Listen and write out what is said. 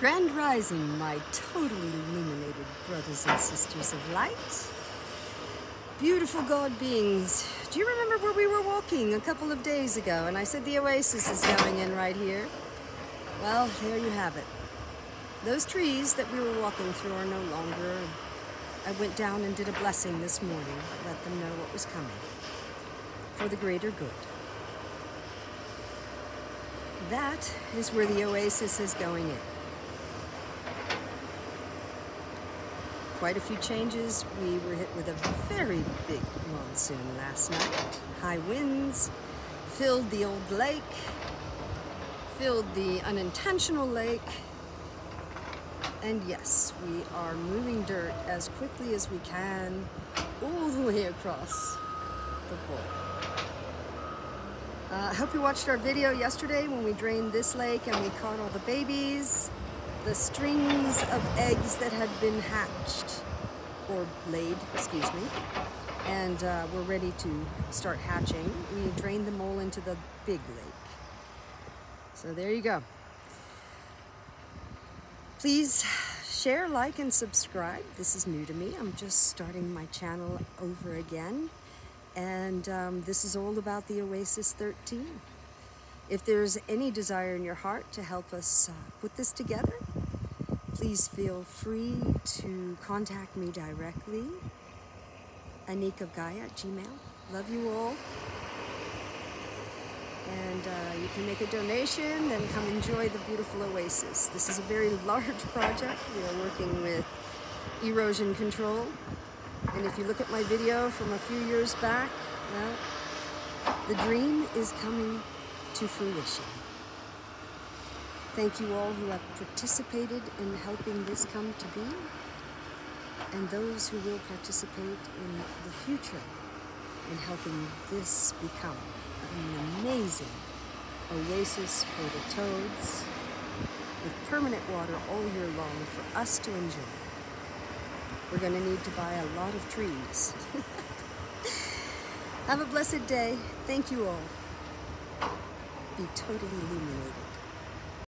Grand Rising, my totally illuminated brothers and sisters of light. Beautiful God beings. Do you remember where we were walking a couple of days ago and I said the oasis is going in right here? Well, there you have it. Those trees that we were walking through are no longer. I went down and did a blessing this morning, let them know what was coming for the greater good. That is where the oasis is going in. Quite a few changes. We were hit with a very big monsoon last night. High winds filled the old lake, filled the unintentional lake, and yes, we are moving dirt as quickly as we can all the way across the pole. Uh, I hope you watched our video yesterday when we drained this lake and we caught all the babies, the strings of eggs that had been hatched, or laid, excuse me, and uh, we're ready to start hatching. We drained them all into the big lake. So there you go. Please share, like, and subscribe. This is new to me. I'm just starting my channel over again. And um, this is all about the Oasis 13. If there's any desire in your heart to help us uh, put this together, please feel free to contact me directly. Annique of Gaia at Gmail. Love you all. And uh, you can make a donation, then come enjoy the beautiful oasis. This is a very large project. We are working with erosion control and if you look at my video from a few years back, well, the dream is coming to fruition. Thank you all who have participated in helping this come to be, and those who will participate in the future in helping this become an amazing oasis for the toads with permanent water all year long for us to enjoy. We're going to need to buy a lot of trees. Have a blessed day. Thank you all. Be totally illuminated.